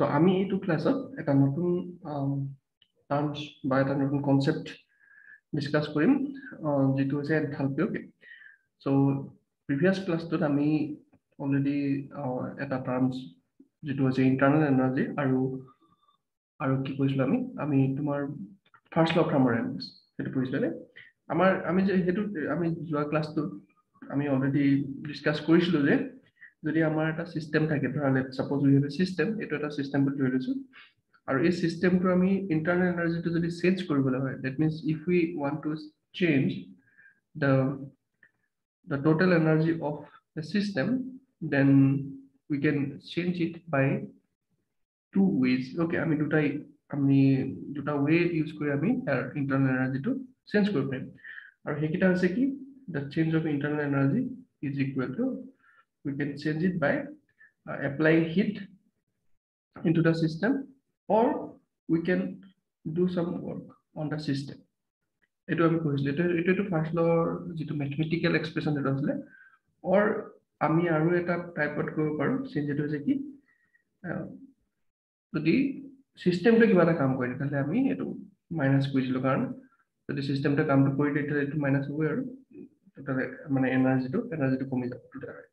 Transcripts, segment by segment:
চ' আমি এইটো ক্লাছত এটা নতুন টাৰ্মছ বা এটা নতুন কনচেপ্ট ডিছকাছ কৰিম যিটো হৈছে এনথালপি অ'কে চ' প্ৰিভিয়াছ ক্লাছটোত আমি অলৰেডি এটা টাৰ্মছ যিটো হৈছে ইণ্টাৰনেল এনাৰ্জি আৰু আৰু কি কৈছিলোঁ আমি আমি তোমাৰ ফাৰ্ষ্ট ল অফ থাৰ্মোডাইনামিক্স সেইটো পঢ়িছিলে আমাৰ আমি যে সেইটো আমি যোৱা ক্লাছটোত আমি অলৰেডি ডিছকাছ কৰিছিলোঁ যে যদি আমাৰ এটা চিষ্টেম থাকে ধৰা চাপ'জ উই হেভ এ চিষ্টেম এইটো এটা চিষ্টেম বুলি ধৰি লৈছোঁ। আৰু এই চিষ্টেমটো আমি ইণ্টাৰনেল এনাৰ্জিটো যদি চেঞ্জ কৰিবলৈ হয় that means if we want to change the the total energy of the system then we can change it by two ways okay আমি দুটাই আমি দুটা ৱে ইউজ কৰি আমি ইয়াৰ ইণ্টাৰনেল এনাৰ্জিটো চেঞ্জ কৰিব পাৰিম। আৰু সেইকেইটা হৈছে কি? The change of internal energy is equal to we can change it by uh, applying heat into the system or we can do some work on the system. এইটো আমি কৈছিলোঁ এইটো এইটো ফাৰ্ষ্ট লৰ যিটো মেথমেটিকেল এক্সপ্ৰেছন এইটো আছিলে অৰ আমি আৰু এটা টাইপত কৰিব পাৰোঁ চেঞ্জ এইটো হৈছে কি যদি চিষ্টেমটোৱে কিবা এটা কাম কৰে তেতিয়াহ'লে আমি এইটো মাইনাছ কৰিছিলোঁ কাৰণ যদি চিষ্টেমটোৱে কামটো কৰি দিয়ে তেতিয়াহ'লে এইটো মাইনাছ হ'বই আৰু। মানে এনাৰ্জিটো এনাৰ্জিটো কমি যাব।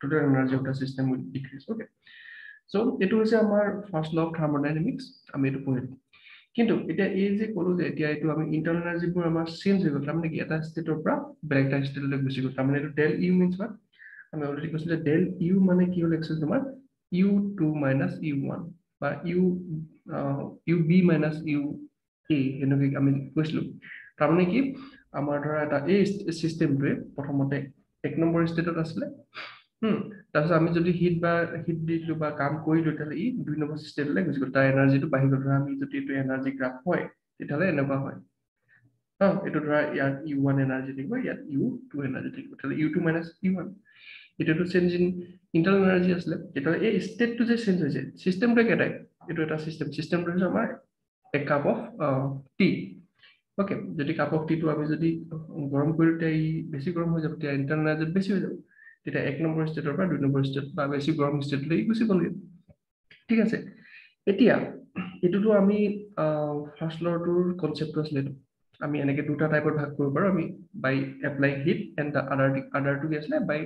Total energy of the system will decrease okay so' এইটো হৈছে আমাৰ ফাৰ্ষ্ট ল অফ থাৰ্মোডাইনামিক্স আমি এইটো পঢ়িলোঁ কিন্তু এতিয়া এই যে ক'লো যে এতিয়া এইটো আমি ইণ্টাৰনেল এনাৰ্জিবোৰ আমাৰ চেঞ্জ হৈ গ'ল তাৰমানে কি এটা ষ্টেটৰ পৰা বেলেগ এটা ষ্টেটলৈ গুচি গ'ল। তাৰমানে এইটো ডেল ইউ মিনছ হোৱাট আমি অলৰেডি কৈছিলোঁ যে ডেল ইউ মানে কি হ'ল একচুৱেলি তোমাৰ? U two minus U one বা U U B minus U A সেনেকৈ আমি কৈছিলোঁ। তাৰমানে কি? আমাৰ ধৰা এটা এই চিষ্টেমটোৱে প্ৰথমতে এক নম্বৰ ষ্টেটত আছিলে। তাৰপিছত আমি যদি হিট বা হিট দি দিলোঁ বা কাম কৰিলোঁ তেতিয়াহ'লে ই দুই নম্বৰ ষ্টেটলৈ গুচি গ'ল। তাৰ এনাৰ্জিটো বাঢ়ি গ'ল। ধৰা আমি যদি এইটো এনাৰ্জি গ্ৰাফ হয় তেতিয়াহ'লে এনেকুৱা হয়। হা এইটো ধৰা ইয়াত ইউ ওৱান এনাৰ্জি থাকিব ইয়াত ইউ টু এনাৰ্জি থাকিব। তেতিয়াহ'লে U two minus U one এতিয়াতো চেঞ্জ ইন ইণ্টাৰনেল এনাৰ্জি আছিলে। তেতিয়াহ'লে এই ষ্টেটটো যে চেঞ্জ হৈছে চিষ্টেমটো একেটাই এইটো এটা চিষ্টেম চিষ্টেমটো হৈছে আমাৰ এক কাপ অফ টি অ'কে যদি কাপ অফ টিটো আমি যদি গৰম কৰি তেতিয়া ই বেছি গৰম হৈ যাব তেতিয়া ইণ্টাৰনেল এনাৰ্জি বেছি হৈ যাব। তেতিয়া এক নম্বৰ ষ্টেটৰ পৰা দুই নম্বৰ ষ্টেট বা বেছি গৰম ষ্টেটলৈ গুচি গ'লগৈ ঠিক আছে। এতিয়া এইটোতো আমি ফাৰ্ষ্ট লৰটোৰ কনচেপ্টটো আছিলে এইটো। আমি এনেকৈ দুটা টাইপত ভাগ কৰিব পাৰোঁ। আমি by apply heat and the other আদাৰটো কি আছিলে? By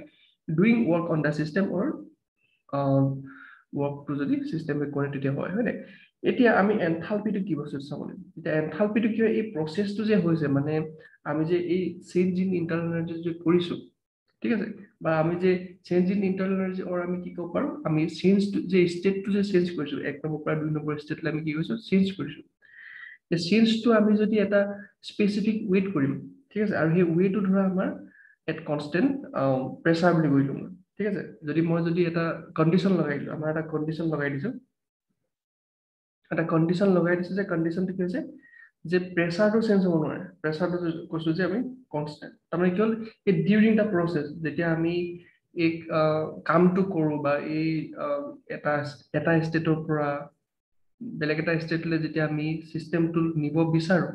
doing work on the system or ৱৰ্কটো যদি চিষ্টেমে কৰে তেতিয়া হয় হয়নে এতিয়া আমি এনথালপিটো কি বস্তু চাব লাগিব? এতিয়া এনথালপিটো কি হয় এই প্ৰচেছটো যে হৈছে মানে আমি যে এই চেঞ্জ ইন ইণ্টাৰনেল এনাৰ্জি যে কৰিছোঁ ঠিক আছে? বা আমি যে change in internal energy or আমি কি ক'ব পাৰোঁ? আমি চেঞ্জটো যে ষ্টেটটো যে চেঞ্জ কৰিছোঁ এক নম্বৰ পৰা দুই নম্বৰ ষ্টেটলৈ আমি কি কৰিছোঁ? চেঞ্জ কৰিছোঁ। এই চেঞ্জটো আমি যদি এটা স্পেচিফিক ৱেইট কৰিম ঠিক আছে? আৰু সেই ৱেটো ধৰা আমাৰ এট কনষ্টেণ্ট প্ৰেচাৰ বুলি কৰিলোঁ মই ঠিক আছে? যদি মই যদি এটা কণ্ডিশ্যন লগাই দিলোঁ আমাৰ এটা কণ্ডিশ্যন লগাই দিছোঁ এটা কণ্ডিশ্যন লগাই দিছোঁ যে কণ্ডিশ্যনটো কি হৈছে যে প্ৰেচাৰটো চেঞ্জ হ'ব নোৱাৰে। প্ৰেচাৰটো কৈছোঁ যে আমি কনষ্টেণ্ট তাৰমানে কি হ'ল এই ডিউৰিং দ্য প্ৰচেছ যেতিয়া আমি এই কামটো কৰোঁ বা এই এটা এটা ষ্টেটৰ পৰা বেলেগ এটা ষ্টেটলৈ যেতিয়া আমি চিষ্টেমটো নিব বিচাৰোঁ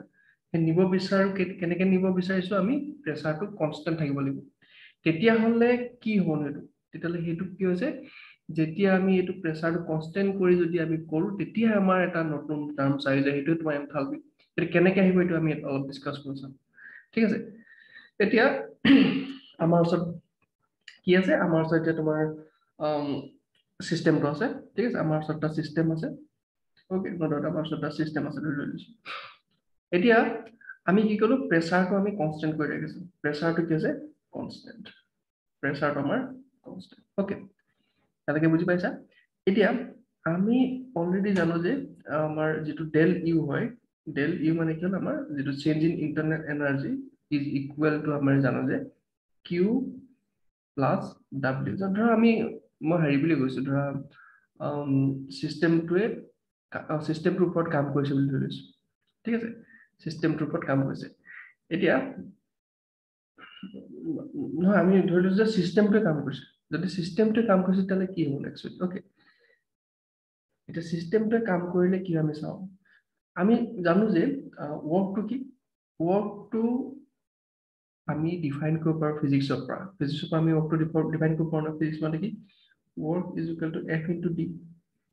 সেই নিব বিচাৰোঁ কেনেকৈ নিব বিচাৰিছোঁ আমি প্ৰেচাৰটো কনষ্টেণ্ট থাকিব লাগিব। তেতিয়াহ'লে কি হ'ব এইটো? তেতিয়াহ'লে সেইটো কি হৈছে যেতিয়া আমি এইটো প্ৰেচাৰটো কনষ্টেণ্ট কৰি যদি আমি কৰোঁ তেতিয়া আমাৰ এটা নতুন টাৰ্মছ আহি যায় সেইটোৱে তোমাৰ এনথালপি এইটো কেনেকৈ আহিব এইটো আমি অলপ ডিছকাছ কৰি চাম। ঠিক আছে? এতিয়া আমাৰ ওচৰত কি আছে? আমাৰ ওচৰত এতিয়া তোমাৰ চিষ্টেমটো আছে। ঠিক আছে? আমাৰ ওচৰত এটা চিষ্টেম আছে। অ'কে আমাৰ ওচৰত এটা চিষ্টেম আছে ধৰি লৈছোঁ। এতিয়া আমি কি ক'লোঁ? প্ৰেচাৰটো আমি কনষ্টেণ্ট কৰি ৰাখিছোঁ। প্ৰেচাৰটো কি আছে? কনষ্টেণ্ট প্ৰেচাৰটো আমাৰ কনষ্টেণ্ট অ'কে তেনেকৈ বুজি পাইছা? এতিয়া আমি অলৰেডি জানো যে আমাৰ যিটো ডেল ইউ হয় ডেল ইউ মানে কি হ'ল? আমাৰ যিটো change in internal energy is equal to আমাৰ জানো যে কিউ প্লাছ ডাব্লিউ ধৰা আমি মই হেৰি বুলি কৈছোঁ ধৰা চিষ্টেমটোৱে চিষ্টেমটোৰ ওপৰত কাম কৰিছে বুলি ধৰিছোঁ ঠিক আছে? চিষ্টেমটোৰ ওপৰত কাম কৰিছে। এতিয়া নহয় আমি ধৰি লৈছোঁ যে চিষ্টেমটোৱে কাম কৰিছে। যদি চিষ্টেমটোৱে কাম কৰিছে তেতিয়াহ'লে কি হ'ব একচুৱেলি অ'কে এতিয়া চিষ্টেমটোৱে কাম কৰিলে কি আমি চাওঁ আমি জানো যে ৱৰ্কটো কি ৱৰ্কটো আমি ডিফাইন কৰিব পাৰোঁ ফিজিক্সৰ পৰা ফিজিক্সৰ পৰা আমি ৱৰ্কটো ডিফাইন কৰিব পাৰোঁ ফিজিক্স মানে কি work is equal to F into D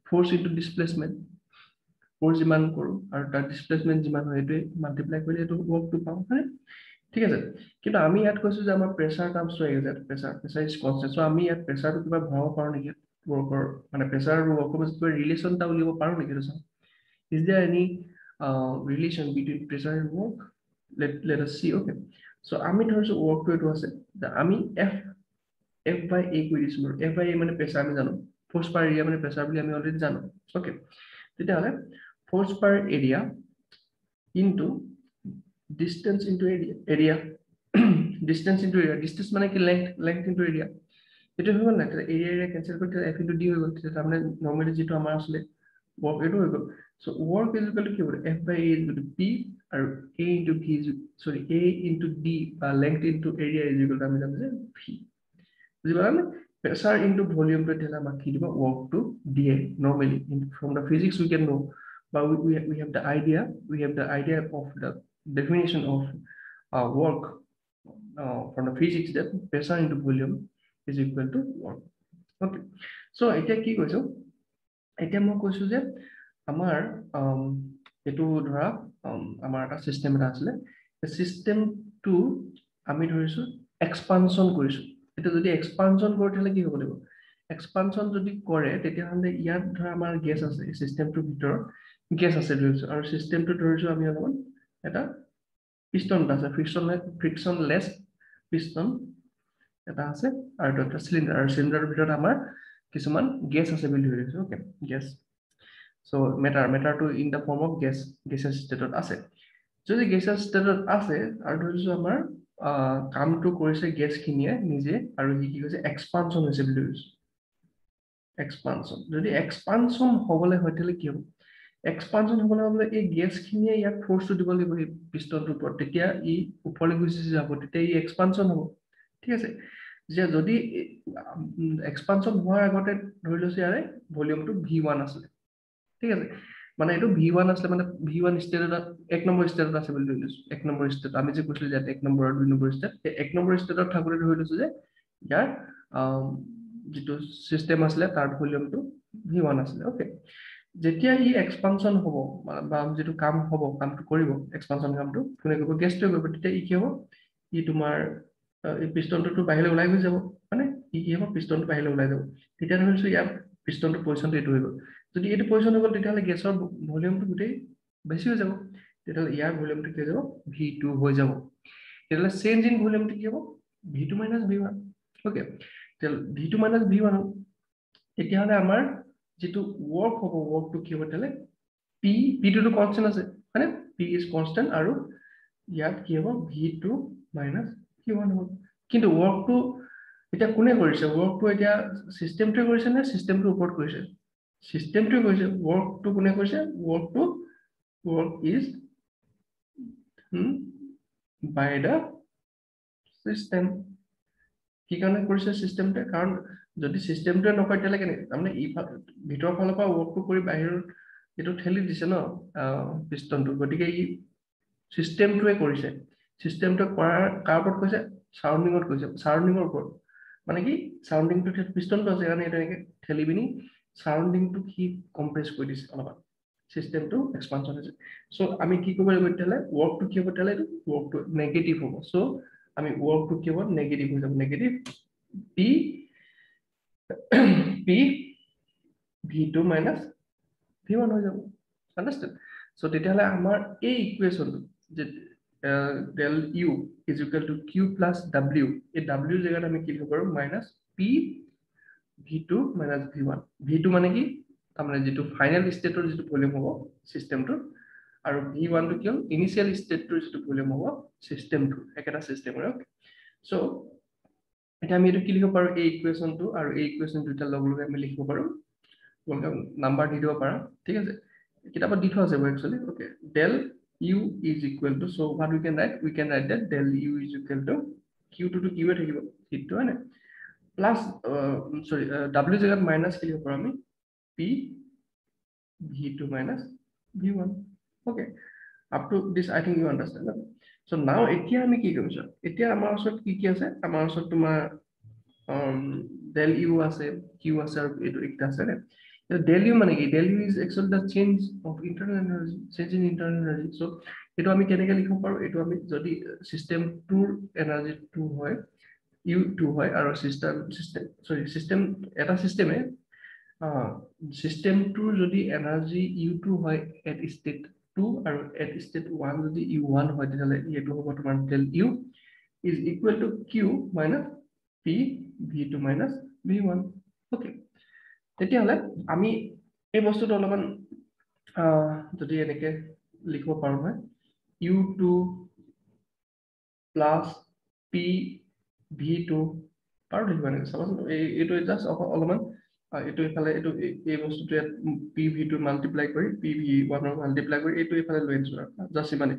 force into displacement force যিমান কৰোঁ আৰু তাৰ ডিছপ্লেচমেণ্ট যিমান হয় সেইটোৱে মাল্টিপ্লাই কৰিলে এইটো ৱৰ্কটো পাওঁ হয়নে ঠিক আছে? কিন্তু আমি ইয়াত কৈছোঁ যে আমাৰ প্ৰেছাৰ টাৰ্মছটো আহি আছে প্ৰেছাৰ ইজ কনষ্টেণ্ট চ' আমি ইয়াত প্ৰেছাৰটো কিবা ভৰাব পাৰোঁ নেকি? ৱৰ্কৰ মানে প্ৰেছাৰ আৰু ৱৰ্কৰ মাজত কিবা ৰিলেশ্যন এটা উলিয়াব পাৰোঁ নেকি চাওঁ। Is there any relation between pressure and work let let see okay so' আমি ধৰিছোঁ ৱৰ্কটো এইটো আছে আমি এফ এফ বাই এ কৰি দিছোঁ বাৰু। এফ বাই এ মানে প্ৰেছাৰ আমি জানো। ফ'ৰ্চ পাৰ এৰিয়া মানে প্ৰেছাৰ বুলি আমি অলৰেডি জানো। অ'কে তেতিয়াহ'লে force per area into distance into area area distance into area distance মানে কি লেংথ লেংথ ইনটু এৰিয়া এইটো হৈ গ'ল নাই? তেতিয়া এৰিয়া এৰিয়া কেঞ্চেল কৰি তেতিয়া এফ ইনটু ডি হৈ গ'ল। তেতিয়া তাৰমানে নৰ্মেলি যিটো আমাৰ আছিলে ৱৰ্ক এইটো হৈ গ'ল। So' work is equal to কি হ'ব? F by A is equal to P আৰু A into V is sorry A into D বা length into area is equal to আমি জানো যে ভি বুজি পালানে? Pressure into volume to tell আমাক কি দিব? Work to দিয়ে normally in, from the physics we can know but we, we, have, we have the idea we have work uh, from the physics that pressure into volume is equal to work okay. So এতিয়া কি কৈছো? এতিয়া মই কৈছো যে আমাৰ এইটো ধৰা আমাৰ এটা চিষ্টেম এটা আছিলে। চিষ্টেমটো আমি ধৰিছো এক্সপানশ্যন কৰিছো। এতিয়া যদি এক্সপানশ্যন কৰে তেতিয়াহ'লে কি হ'ব লাগিব? এক্সপানশ্যন যদি কৰে তেতিয়াহ'লে ইয়াত ধৰা আমাৰ গেছ আছে। চিষ্টেমটোৰ ভিতৰত গেছ আছে আৰু চিষ্টেমটো ধৰিছোঁ আমি অলপমান এটা পিষ্টন এটা আছে ফ্ৰিকশ্যন ফ্ৰিকশ্যন লেছ পিষ্টন এটা আছে আৰু এটা চিলিণ্ডাৰ আৰু চিলিণ্ডাৰৰ ভিতৰত আমাৰ কিছুমান গেছ আছে বুলি ধৰি লৈছোঁ okay gas so matter মেটাৰটো in the form of gas গেছৰ ষ্টেটত আছে। যদি গেছৰ ষ্টেটত আছে আৰু ধৰিছোঁ আমাৰ কামটো কৰিছে গেছখিনিয়ে নিজে আৰু সি কি কৈছে এক্সপানশ্যন হৈছে বুলি কৈছে এক্সপানশ্যন যদি এক্সপানশ্যন হ'বলৈ হয় তেতিয়াহ'লে কি হ'ব? এক্সপানশ্যন হ'বলৈ হ'লে এই গেছখিনিয়ে ইয়াক ফ'ৰ্চটো দিব লাগিব সেই পিষ্টনটোৰ ওপৰত। তেতিয়া ই ওপৰলৈ গুচি যাব তেতিয়া ই এক্সপানশ্যন হ'ব। ঠিক আছে? যে যদি এক্সপানশ্যন হোৱাৰ আগতে ধৰি লৈছোঁ ইয়াৰে ভলিউমটো ভি ওৱান আছিলে। ঠিক আছে? মানে এইটো ভি ওৱান আছিলে মানে ভি ওৱান ষ্টেটত এক নম্বৰ ষ্টেটত আছে বুলি ধৰি লৈছো। এক নম্বৰ ষ্টেট আমি যে কৈছিলো যে এক নম্বৰ দুই নম্বৰ ষ্টেট সেই এক নম্বৰ ষ্টেটত থাকোঁতে ধৰি লৈছো যে ইয়াৰ যিটো চিষ্টেম আছিলে তাৰ ভলিউমটো ভি ওৱান আছিলে। অ'কে যেতিয়া ই এক্সপানশ্যন হ'ব বা যিটো কাম হ'ব কামটো কৰিব এক্সপানশ্যন কামটো কোনে কৰিব গেছটোৱে কৰিব তেতিয়া ই কি হ'ব? ই তোমাৰ এই পিষ্টনটোতো বাহিৰলৈ ওলাই গৈ যাব মানে ই কি হ'ব? পিষ্টনটো বাহিৰলৈ ওলাই যাব। তেতিয়া ধৰিছো ইয়াৰ পিষ্টনটো পজিশ্যনটো এইটো হৈ গ'ল। যদি এইটো পজিশ্যন হৈ গ'ল তেতিয়াহ'লে গেছৰ ভলিউমটো গোটেই বেছি হৈ যাব। তেতিয়াহ'লে ইয়াৰ ভলিউমটো কি হৈ যাব? ভি টু হৈ যাব। তেতিয়াহ'লে চেঞ্জ ইন ভলিউমটো কি হ'ব? V two minus V one okay V two minus V one তেতিয়াহ'লে আমাৰ যিটো ৱৰ্ক হ'ব ৱৰ্কটো কি হ'ব তেতিয়াহ'লে পি পিটোতো কনষ্টেণ্ট আছে। হয়নে পি ইজ কনষ্টেণ্ট আৰু ইয়াত কি হ'ব? V two minus V one হ'ব। কিন্তু ৱৰ্কটো এতিয়া কোনে কৰিছে? ৱৰ্কটো এতিয়া চিষ্টেমটোৱে কৰিছে নে চিষ্টেমটোৰ ওপৰত কৰিছে? চিষ্টেমটোৱে কৈছে ৱৰ্কটো কোনে কৈছে ৱৰ্কটো work is by the system কি কাৰণে কৰিছে চিষ্টেমটোৱে কাৰণ যদি চিষ্টেমটোৱে নকয় তেতিয়াহ'লে কেনেকৈ? তাৰমানে ইফাল ভিতৰৰ ফালৰ পৰা ৱৰ্কটো কৰি বাহিৰত এইটো ঠেলি দিছে ন পিষ্টনটো গতিকে ই চিষ্টেমটোৱে কৰিছে। চিষ্টেমটোৱে কৰাৰ কাৰ ওপৰত কৈছে চাউণ্ডিঙত কৈছে চাউণ্ডিঙৰ ওপৰত। মানে কি? চাউণ্ডিংটো পিষ্টনটো আছে কাৰণে এনেকৈ ঠেলি পিনি চাৰাউণ্ডিংটোক সি কম্প্ৰেছ কৰি দিছে অলপমান। চিষ্টেমটো এক্সপানশ্যন হৈছে। চ' আমি কি কৰিব লাগিব তেতিয়াহ'লে? ৱৰ্কটো কি হ'ব তেতিয়াহ'লে এইটো? ৱৰ্কটো নেগেটিভ হ'ব। চ' আমি ৱৰ্কটো কি হ'ব? নেগেটিভ হৈ যাব। Negative P P V two minus V one হৈ যাব। চ' তেতিয়াহ'লে আমাৰ এই ইকুৱেশ্যনটো যে del U is equal to Q plus W এই ডাব্লিউ জেগাত আমি কি লিখিব পাৰোঁ? Minus P V two minus V one V two মানে কি? তাৰমানে যিটো ফাইনেল ষ্টেটৰ যিটো ভলিউম হ'ব চিষ্টেমটোৰ আৰু ভি ওৱানটো কি হ'ল? ইনিচিয়েল ষ্টেটটোৰ যিটো ভলিউম হ'ব চিষ্টেমটো একেটা চিষ্টেমৰে চ' এতিয়া আমি এইটো কি লিখিব পাৰোঁ? এই ইকুৱেশ্যনটো আৰু এই ইকুৱেশ্যন দুটা লগ লগাই আমি লিখিব পাৰোঁ। তোমালোকে নাম্বাৰ দি দিব পাৰা। ঠিক আছে? কিতাপত দি থোৱা আছে actually okay del U is equal to so' what we can write we can write that del U is equal to কিউটোতো কিউৱে থাকিব। হিটটো হয় নাই? প্লাছ চৰি ডাব্লিউ জেগাত মাইনাছ কি লিখিব পাৰোঁ আমি? P V two minus V one okay up to this I think you understand so' now এতিয়া আমি কি কৰিম ছাৰ এতিয়া আমাৰ ওচৰত কি কি আছে? আমাৰ ওচৰত তোমাৰ ডেল ইউ আছে কিউ আছে আৰু এইটো এইকেইটা আছে নে ডেল ইউ মানে কি? Del U is actually the change of internal energy change in internal energy so' এইটো আমি কেনেকৈ লিখিব পাৰোঁ? এইটো আমি যদি চিষ্টেমটোৰ এনাৰ্জি টু হয় ইউ টু হয় আৰু চিষ্টেম চিষ্টেম চৰি চিষ্টেম এটা চিষ্টেমে চিষ্টেমটোৰ যদি এনাৰ্জি ইউ টু হয় এট ষ্টেট টু আৰু এট ষ্টেট ওৱান যদি ইউ ওৱান হয় তেতিয়াহ'লে এইটো হ'ব তোমাৰ del U is equal to Q minus P V two minus V one okay তেতিয়াহ'লে আমি এই বস্তুটো অলপমান যদি এনেকে লিখিব পাৰোঁ নহয় U two plus P V two পাৰোঁ লিখিব এনেকে। চাবাচোন এই এইটো জাষ্ট অলপমান এইটো ইফালে এইটো এই বস্তুটো ইয়াত পি ভি টু মাল্টিপ্লাই কৰি পি ভি ওৱানৰ মাল্টিপ্লাই কৰি এইটো ইফালে লৈ আৰু। জাষ্ট ইমানে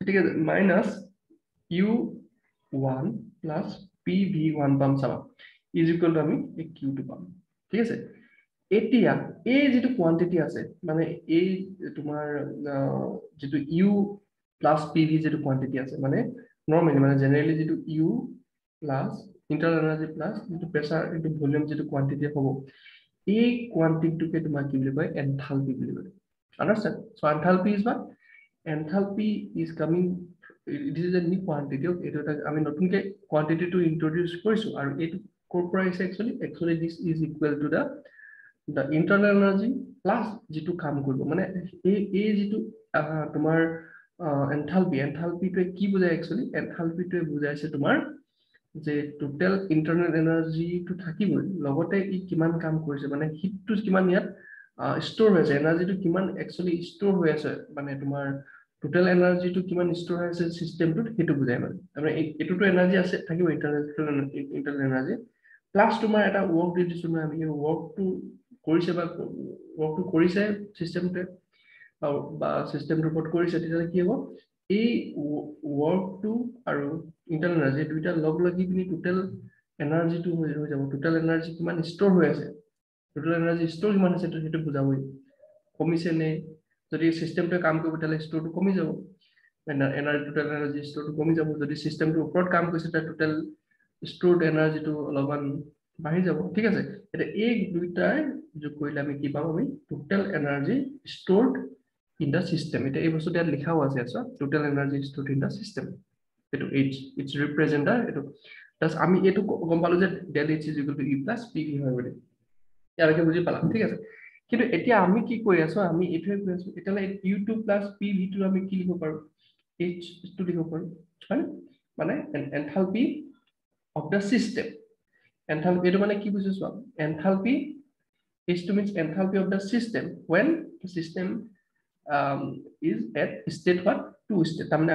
আছে minus U one plus P V one পাম চাবা। ইজ ইকুৱেল আমি এই কিউটো পাম। ঠিক আছে? এতিয়া এই যিটো কোৱান্টিটি আছে মানে এই তোমাৰ যিটো ইউ প্লাছ পি ভি যিটো কোৱান্টিটি আছে মানে নৰ্মেলি মানে জেনেৰেলি যিটো U plus internal energy plus যিটো প্ৰেচাৰ এইটো ভলিউম যিটো কোৱান্টিটি হ'ব এই কোৱান্টিটিটোকে তোমাৰ কি বুলি কয় এনথালপি বুলি কয়। আণ্ডাৰষ্টেণ্ড চ' এনথালপি ইজ বা enthalpy is coming this is a new quantity এইটো এটা আমি নতুনকৈ কোৱান্টিটিটো ইন্ট্ৰডিউচ কৰিছোঁ আৰু এইটো ক'ৰ পৰা আহিছে actually actually this is equal to the the internal energy plus যিটো কাম কৰিব। মানে এই এই যিটো তোমাৰ এনথালপি এনথালপিটোৱে কি বুজায় একচুৱেলি এনথালপিটোৱে বুজাইছে তোমাৰ যে টোটেল ইণ্টাৰনেল এনাৰ্জিটো থাকিবই লগতে ই কিমান কাম কৰিছে মানে হিটটো কিমান ইয়াত ষ্ট'ৰ হৈ আছে এনাৰ্জিটো কিমান একচুৱেলি ষ্ট'ৰ হৈ আছে মানে তোমাৰ টোটেল এনাৰ্জিটো কিমান ষ্ট'ৰ হৈ আছে চিষ্টেমটোত সেইটো বুজায় মানে। তাৰমানে এইটোতো এনাৰ্জি আছে থাকিব ইণ্টাৰনেল ইণ্টাৰনেল এনাৰ্জি প্লাছ তোমাৰ এটা ৱৰ্ক দি দিছোঁ নহয় আমি সেই ৱৰ্কটো কৰিছে বা ৱৰ্কটো কৰিছে চিষ্টেমটোৱে বা চিষ্টেমটোৰ ওপৰত কৰিছে তেতিয়াহ'লে কি হ'ব? এই ৱৰ্কটো আৰু ইণ্টাৰনেল এনাৰ্জি দুইটা লগ লাগি পিনি টোটেল এনাৰ্জিটো হৈ যাব। টোটেল এনাৰ্জি কিমান ষ্ট'ৰ হৈ আছে? টোটেল এনাৰ্জি ষ্ট'ৰ কিমান আছে সেইটো বুজাবই। কমিছে নে? যদি চিষ্টেমটোৱে কাম কৰিব তেতিয়াহ'লে ষ্ট'ৰটো কমি যাব। এনাৰ্জি টোটেল এনাৰ্জি ষ্ট'ৰটো কমি যাব। যদি চিষ্টেমটোৰ ওপৰত কাম কৰিছে তেতিয়া টোটেল ষ্ট'ৰ্ড এনাৰ্জিটো অলপমান বাঢ়ি যাব। ঠিক আছে? এতিয়া এই দুইটাই যোগ কৰিলে আমি কি পাম আমি? Total energy stored in the system এতিয়া এই বস্তুটো ইয়াত লিখাও আছে আচ্ছা total energy stored in the system এইটো এইচ ইটছ ৰিপ্ৰেজেণ্টাৰ এইটো প্লাছ আমি এইটো গম পালো যে del H is equal to E plus P V হয় বুলি। ইয়ালৈকে বুজি পালা ঠিক আছে? কিন্তু এতিয়া আমি কি কৰি আছো আমি এইটোৱে কৰি আছো এতিয়ালে ইউ টু প্লাছ পি ভিটো আমি কি লিখিব পাৰো? এইচ টো লিখিব পাৰো হয় মানে enthalpy of the system enthalpy এইটো মানে কি বুজিছো চোৱা enthalpy is to means enthalpy of the system when the is at state what? Two state. তাৰমানে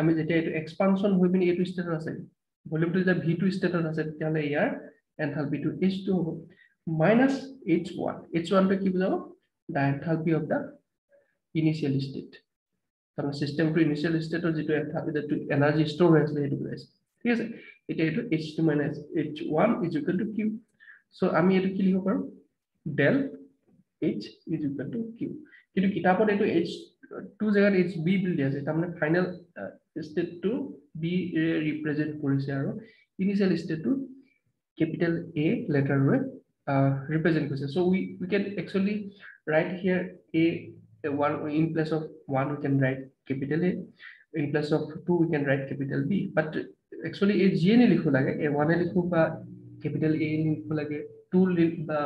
ভি টু ষ্টেটত আছে ইয়াৰ এনথালপিটো two one enthalpy initial state তাৰমানে যিটো যিটো এনাৰ্জি ষ্ট'ৰ হৈ আছিলে সেইটো বুজাইছে ঠিক আছে? এতিয়া এইটো H two one is to Q so' আমি এইটো কি লিখিব পাৰোঁ? ডেল এইচ ইজ টু কিন্তু কিতাপত এইটো H টু জেগাত এইচ বি বুলি দিয়া আছে তাৰমানে ফাইনেল ষ্টেটটো বি ৰিপ্ৰেজেণ্ট কৰিছে আৰু ইনিচিয়েল ষ্টেটটো কেপিটেল এ লেটাৰৰে ৰিপ্ৰেজেণ্ট কৰিছে so' we we can actually write here A one in place of one we can write capital A in place of 2 we can write capital B but actually a G N লিখো লাগে a 1 লিখো বা capital A লিখো লাগে 2 বা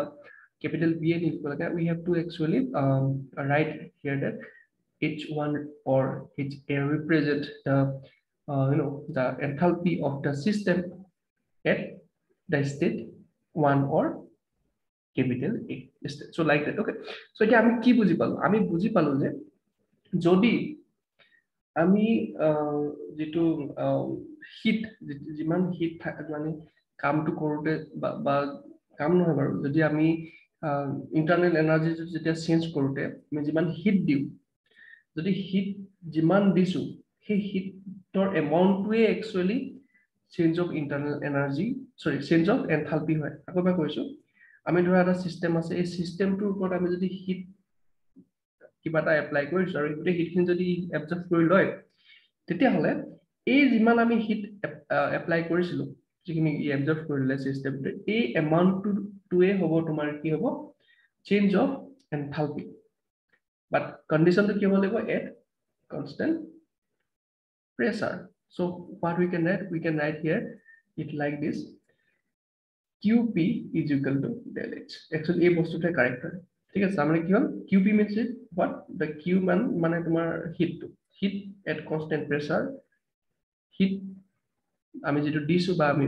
capital B লিখো লাগে we have to actually um, write here that H1 or HA represent the uh, you know the enthalpy of the system at the state 1 or capital A state. so like that okay so এতিয়া আমি কি বুজি পালো আমি বুজি পালো যে যদি আমি যিটো হিট যিমান হিট মানে কামটো কৰোঁতে বা কাম নহয় বাৰু যদি আমি ইণ্টাৰনেল এনাৰ্জি যেতিয়া চেঞ্জ কৰোঁতে আমি যিমান হিট দিওঁ যদি হিট যিমান দিছোঁ সেই হিটৰ এমাউণ্টটোৱে actually change of internal energy sorry change of enthalpy হয়। আকৌ এবাৰ কৈছোঁ আমি ধৰা এটা চিষ্টেম আছে এই চিষ্টেমটোৰ ওপৰত আমি যদি হিট কিবা এটা এপ্লাই কৰিছো আৰু গোটেই হিটখিনি যদি এবজৰ্ভ কৰি লয় তেতিয়াহ'লে এই যিমান আমি হিট এপ্লাই কৰিছিলো যিখিনি এবজৰ্ভ কৰি ল'লে চিষ্টেমটোৱে এই এমাউণ্টটোৱে হ'ব তোমাৰ কি হ'ব? Change of but condition to give at constant pressure so what we can write we can write here it like this qp is equal to del h actually a correct হয় ঠিক আছে মানে কি হল qp means it what the q মানে তোমাৰ heat to heat at constant pressure heat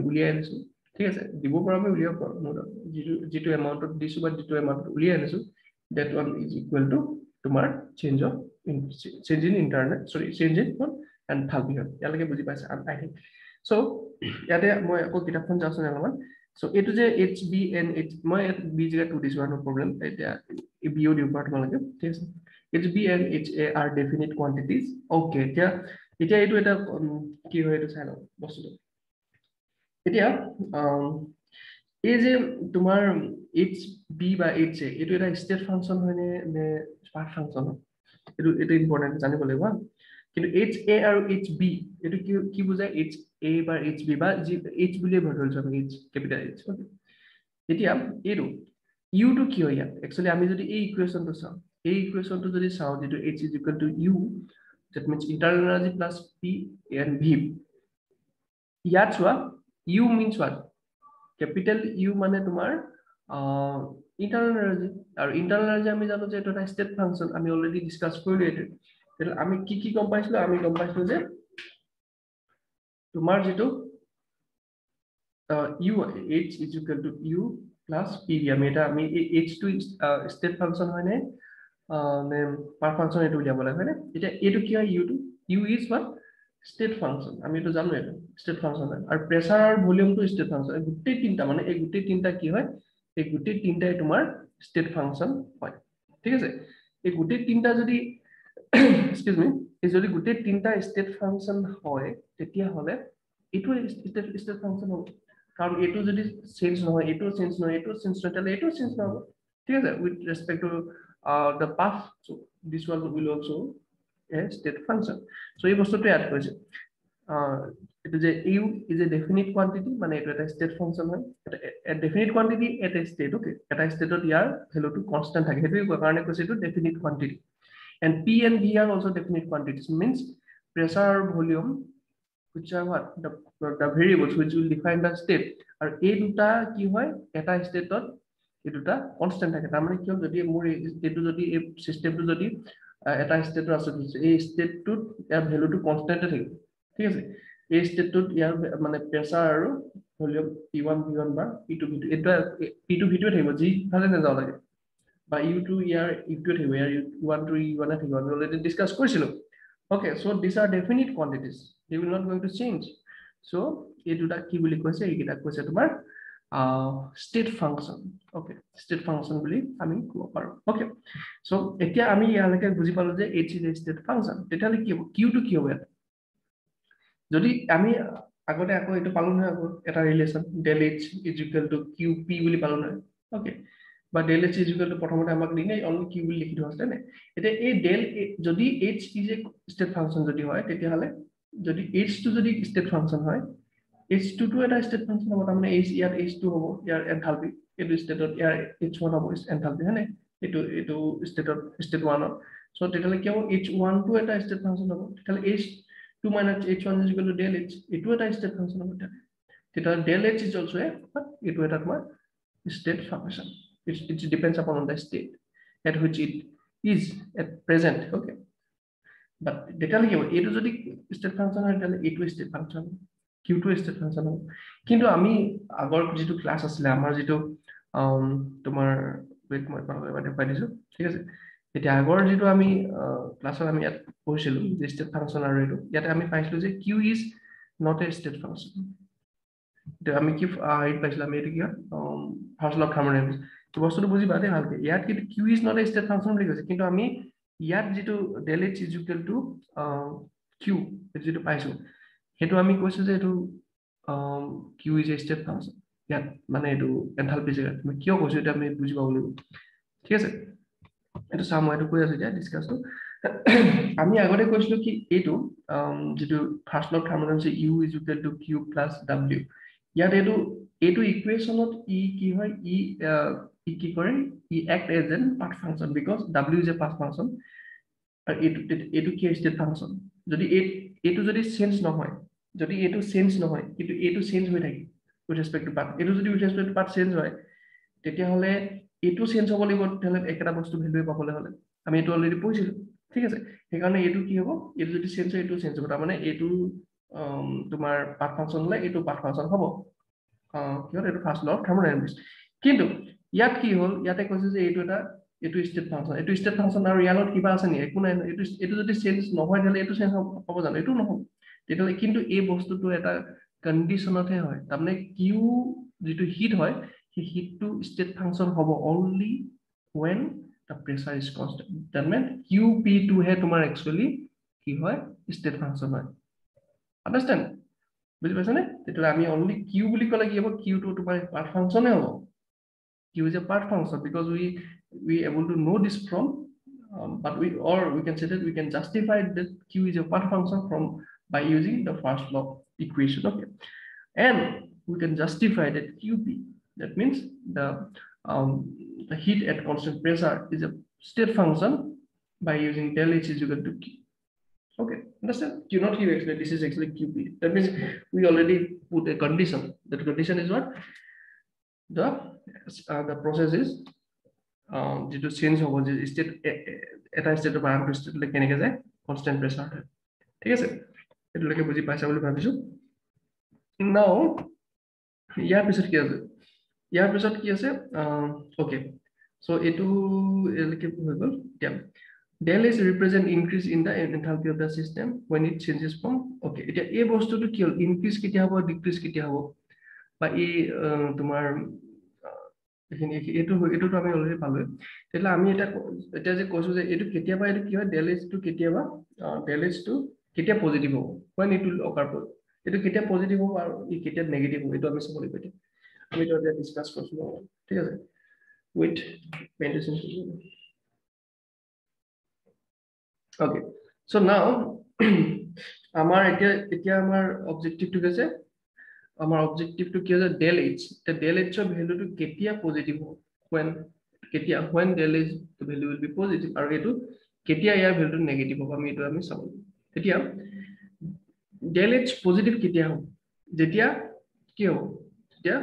উলিয়াই আনিছো ঠিক আছে দিব পৰা আমি উলিয়াব পাৰো নো যেটো যেটো এমাউন্টত দিছো বা যেটো এমাউন্টত উলিয়াই আনিছো that one is equal to তোমাৰ of in change in internet sorry change in what enthalpy হয় ইয়ালৈকে বুজি পাইছে আই থিংক so ইয়াতে মই আকৌ কিতাপখন চাওঁচোন অলপমান। So এইটো যে এইচ বি এন এইচ মই ইয়াত বি জেগা টু দিছো আৰু প্ৰব্লেম এতিয়া বিও দিব পাৰা তোমালোকে ঠিক আছে? H B and H A are definite quantities okay এতিয়া এতিয়া এইটো এটা কি হয় এইটো চাই লওঁ বস্তুটো। এতিয়া এই যে তোমাৰ এইচ বি বা এইচ এ এইটো এটা ষ্টেট ফাংচন হয়নে নে স্পাৰ্ট ফাংচন এইটো এইটো ইম্পৰ্টেণ্ট জানিব লাগিব কিন্তু এইচ এ আৰু এইচ বি এইটো কি কি বুজায়? এইচ এ বা এইচ বি বা যি এইচ বুলিয়ে ভৰি ধৰিছো আমি এইচ কেপিটেল এইচ এতিয়া এইটো ইউটো কি হয় ইয়াত? একচুৱেলি আমি যদি এই ইকুৱেশ্যনটো চাওঁ এই ইকুৱেশ্যনটো যদি চাওঁ যিটো H is equal to U that means internal energy plus P and V ইয়াত চোৱা U means what capital U মানে তোমাৰ ইণ্টাৰনেল এনাৰ্জি আৰু ইণ্টাৰনেল এনাৰ্জি আমি জানো যে এইটো এটা ষ্টেট ফাংচন আমি অলৰেডি ডিছকাছ কৰিলো এইটো। তেতিয়াহ'লে আমি কি কি গম পাইছিলো? আমি গম পাইছিলো যে তোমাৰ যিটো U H is equal to U plus P D আমি এটা আমি এইচ টো ষ্টেট ফাংচন হয়নে? নে পাৰ ফাংচন এইটো উলিয়াব লাগে হয়নে? এতিয়া এইটো কি হয়? ইউটো U is one state function আমি এইটো জানো এইটো ষ্টেট ফাংচন হয়। আৰু প্ৰেচাৰ আৰু ভলিউমটো ষ্টেট ফাংচন গোটেই তিনিটা মানে এই গোটেই তিনিটা কি হয়? এই গোটেই তিনিটাই তোমাৰ ষ্টেট ফাংচন হয়। ঠিক আছে? এই গোটেই তিনিটা যদি এক্সকিউজ মি এই যদি গোটেই তিনিটা ষ্টেট ফাংচন হয় তেতিয়াহ'লে এইটো ষ্টেট ষ্টেট ফাংচন হ'ব। কাৰণ এইটো যদি চেঞ্জ নহয় এইটো চেঞ্জ নহয় এইটো চেঞ্জ নহয় তেতিয়াহ'লে এইটো চেঞ্জ নহ'ব। ঠিক আছে? With respect to the path this one will also' a state function so' এই বস্তুটো এড কৰিছে। এইটো যে U is a definite quantity মানে এইটো এটা ষ্টেট ফাংচন হয়। এটা ডেফিনিট কোৱান্টিটি এটা ষ্টেট অ'কে এটা ষ্টেটত ইয়াৰ ভেলুটো কনষ্টেণ্ট থাকে। সেইটোৱে কাৰণে কৈছে এইটো definite quantity and P and V are also' definite quantities means pressure আৰু volume which are what? The, the variables which will define the state আৰু এই দুটা কি হয়? এটা ষ্টেটত এই দুটা কনষ্টেণ্ট থাকে। তাৰমানে কি হ'ল যদি মোৰ এইটো যদি এই চিষ্টেমটো যদি এটা ষ্টেটত আছে এই ষ্টেটটোত ইয়াৰ ভেলুটো কনষ্টেণ্টে থাকিব। ঠিক আছে? এই ষ্টেটটোত ইয়াৰ মানে প্ৰেচাৰ আৰু volume P one V one বা পি টু ভি টু এইটো পি টু ভি টুৱে থাকিব যিফালে নাযাওঁ লাগে বা ইউ টু ইয়াৰ ইউটোৱে থাকিব ইয়াৰ ইউ ওৱান টু ই ওৱানে থাকিব আমি অলৰেডি ডিছকাছ কৰিছিলোঁ okay so these are definite quantities. They will not going to change. So এই দুটা কি বুলি কৈছে এইকেইটা কৈছে তোমাৰ state function okay state function বুলি আমি ক'ব পাৰোঁ অ'কে চ' এতিয়া আমি ইয়ালৈকে বুজি পালো যে H is a state function তেতিয়াহ'লে কি হ'ব কিউটো কি হ'ব ইয়াত যদি আমি আগতে আকৌ এইটো পালো নহয় আকৌ এটা relation del H is equal to Q P বুলি পালো নহয় অ'কে বা del H is equal to প্ৰথমতে আমাক দিনে অনলি কিউ বুলি লিখি থোৱা আছে নে? এতিয়া এই ডেল যদি H is a state function যদি হয় তেতিয়াহ'লে যদি এইচটো যদি ষ্টেট ফাংচন হয় এইচ টুটো এটা ষ্টেট ফাংচন হ'ব তাৰমানে এইচ ইয়াত এইচ টু হ'ব ইয়াৰ এনথালপি এইটো ষ্টেটত ইয়াৰ এইচ ওৱান হ'ব এনথালপি হয়নে? এইটো এইটো ষ্টেটত ষ্টেট ওৱানত চ' তেতিয়াহ'লে কি হ'ব এইচ ওৱানটো এটা ষ্টেট ফাংচন হ'ব? তেতিয়াহ'লে H two minus H one is equal to del H এইটো এটা ষ্টেট ফাংচন হ'ব তেতিয়াহ'লে তেতিয়াহ'লে del H is also' a এইটো এটা তোমাৰ state function it, it depends upon the state at which it is at present okay but কি হ'ব এইটো যদি ষ্টেট ফাংচন হয় তেতিয়াহ'লে এইটো ষ্টেট ফাংচন কিউটো ষ্টেট ফাংচন হ'ব কিন্তু আমি আগৰ যিটো ক্লাছ আছিলে আমাৰ যিটো তোমাৰ ৱেইট মই এবাৰ দেখুৱাই দিছোঁ ঠিক আছে এতিয়া আগৰ যিটো আমি ক্লাছত আমি ইয়াত পঢ়িছিলোঁ যে ষ্টেট ফাংচন আৰু এইটো ইয়াতে আমি পাইছিলোঁ যে Q is not a state function আমি কি হেৰিত পাইছিলোঁ আমি এইটো কি হয় ফাৰ্ষ্ট লগ থাৰ্মোডাইনামিক্স বস্তুটো বুজিবা দেই ভালকে ইয়াত কিন্তু Q is not a state function বুলি কৈছে কিন্তু আমি ইয়াত যিটো del H is equal to Q যিটো পাইছো সেইটো আমি কৈছো যে এইটো Q is a state function ইয়াত মানে এইটো এনথালপি জেগাত কিয় কৈছো এইটো আমি বুজি পাব লাগিব। ঠিক আছে? এইটো চাম মই এইটো কৈ আছো এতিয়া ডিছকাছটো আমি আগতে কৈছিলো কি এইটো যিটো first law thermodynamics U is equal to Q plus W ইয়াত এইটো এইটো ইকুৱেশ্যনত ই কি হয় ই ই কি কৰে ই act as an path function because W is a path function আৰু এইটো এইটো কি ষ্টেট ফাংচন যদি এই এইটো যদি চেঞ্জ নহয় যদি এইটো চেঞ্জ নহয় কিন্তু এইটো চেঞ্জ হৈ থাকে উইথ ৰেচপেক্ট টু পাৰ্ট এইটো যদি with respect to path change হয় তেতিয়াহ'লে এইটো চেঞ্জ হ'ব লাগিব তেতিয়াহ'লে একেটা বস্তু ভেলুৱে পাবলৈ হ'লে। আমি এইটো অলৰেডি পঢ়িছিলোঁ ঠিক আছে? সেইকাৰণে এইটো কি হ'ব? এইটো যদি চেঞ্জ হয় এইটো চেঞ্জ হ'ব। তাৰমানে এইটো তোমাৰ পাৰ্ট ফাংচন হ'লে এইটো পাৰ্ট ফাংচন হ'ব। কিহত এইটো ফাৰ্ষ্ট ল থাৰ্মোডাইনামিক্স কিন্তু ইয়াত কি হ'ল? ইয়াতে কৈছে যে এইটো এটা এইটো ষ্টেট ফাংচন এইটো ষ্টেট ফাংচন আৰু ইয়াৰ লগত কিবা আছে নেকি একো নাই। এইটো এইটো যদি চেঞ্জ নহয় তেতিয়াহ'লে এইটো চেঞ্জ হ'ব জানো? এইটো নহ'ব। তেতিয়াহ'লে কিন্তু এই বস্তুটো এটা কণ্ডিশ্যনতহে হয়। তাৰমানে কিউ যিটো হিট হয় সেই হিটটো ষ্টেট ফাংচন হ'ব only when the pressure is constant that mean Q P টোহে তোমাৰ একচুৱেলি কি হয় ষ্টেট ফাংচন হয় আণ্ডাৰষ্টেণ্ড বুজি পাইছানে তেতিয়াহ'লে আমি অনলি কিউ বুলি ক'লে কি হ'ব কিউটো তোমাৰ পাৰ্ট ফাংচনে হ'ব Q is a path function because we we able to know' this from but we or we can say that we can justify that Q is a path function from by using the first law equation okay. And we can justify that qp that means the um, the heat at constant pressure is a state function by using del h is equal to q okay understand q not here actually this is actually qp that means we already put a condition that condition is what the uh, the process is um to change over the state এটা state of আনটো state like কেনেকে যায় constant pressure ঠিক আছে এটোলৈকে বুজি পাইছা বুলি ভাবিছো নাও ইয়াৰ পিছত কি আছে ইয়াৰ পিছত কি আছে? অকে চ' এইটো এলৈকে হৈ গ'ল। এতিয়া del is represent increase in the enthalpy of the system when it changes from okay এতিয়া এই বস্তুটো কি হ'ল? ইনক্ৰিজ কেতিয়া হ'ব ডিক্ৰিজ কেতিয়া হ'ব? বা এই তোমাৰ এইখিনি এইটো এইটোতো আমি অলৰেডি পালোৱে। তেতিয়াহ'লে আমি এটা এতিয়া যে কৈছো যে এইটো কেতিয়াবা এইটো কি হয়? কেতিয়াবা কেতিয়া পজিটিভ হ'ব? When it will occur এইটো কেতিয়া পজিটিভ হ'ব আৰু ই কেতিয়া নেগেটিভ হ'ব? এইটো আমি চাব লাগিব এতিয়া। আমি এতিয়া ডিছকাছ কৰিছোঁ ঠিক আছে উইথ পেইণ্টেশ্যন অ'কে চ' নাও আমাৰ এতিয়া এতিয়া আমাৰ অবজেক্টিভটো কি আছে আমাৰ অবজেক্টিভটো কি আছে ডেল এইচ এতিয়া ডেল এইচৰ ভেলুটো কেতিয়া পজিটিভ হ'ব when কেতিয়া when del H value will be positive আৰু এইটো কেতিয়া ইয়াৰ ভেলুটো নেগেটিভ হ'ব আমি এইটো আমি চাব লাগিব এতিয়া ডেল এইচ পজিটিভ কেতিয়া হ'ব যেতিয়া কি হ'ব তেতিয়া